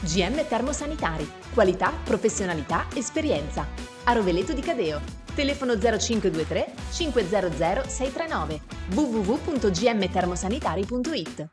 GM Termosanitari. Qualità, professionalità, esperienza. A Roveleto di Cadeo. Telefono 0523 500 639 www.gmtermosanitari.it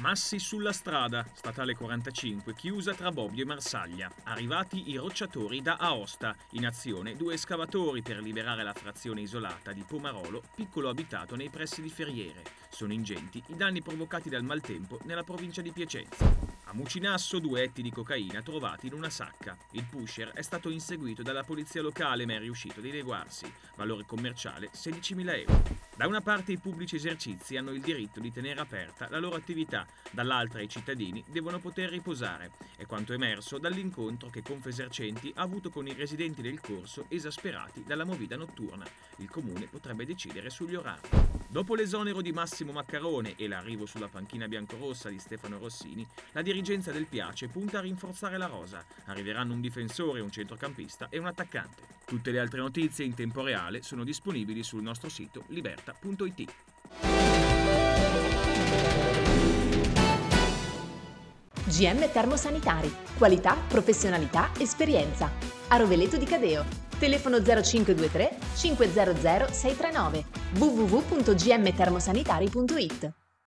Massi sulla strada, statale 45, chiusa tra Bobbio e Marsaglia. Arrivati i rocciatori da Aosta. In azione due escavatori per liberare la frazione isolata di Pomarolo, piccolo abitato nei pressi di Ferriere. Sono ingenti i danni provocati dal maltempo nella provincia di Piacenza. A Mucinasso due etti di cocaina trovati in una sacca. Il pusher è stato inseguito dalla polizia locale ma è riuscito a dileguarsi. Valore commerciale 16.000 euro. Da una parte i pubblici esercizi hanno il diritto di tenere aperta la loro attività, dall'altra i cittadini devono poter riposare. È quanto emerso dall'incontro che Confesercenti ha avuto con i residenti del corso esasperati dalla movida notturna. Il comune potrebbe decidere sugli orari. Dopo l'esonero di Massimo Maccarone e l'arrivo sulla panchina biancorossa di Stefano Rossini, la dirigenza del Piace punta a rinforzare la rosa. Arriveranno un difensore, un centrocampista e un attaccante. Tutte le altre notizie in tempo reale sono disponibili sul nostro sito liberta.it. GM Termosanitari. Qualità, professionalità, esperienza. A Roveleto di Cadeo. Telefono 0523 500 639 www.gmtermosanitari.it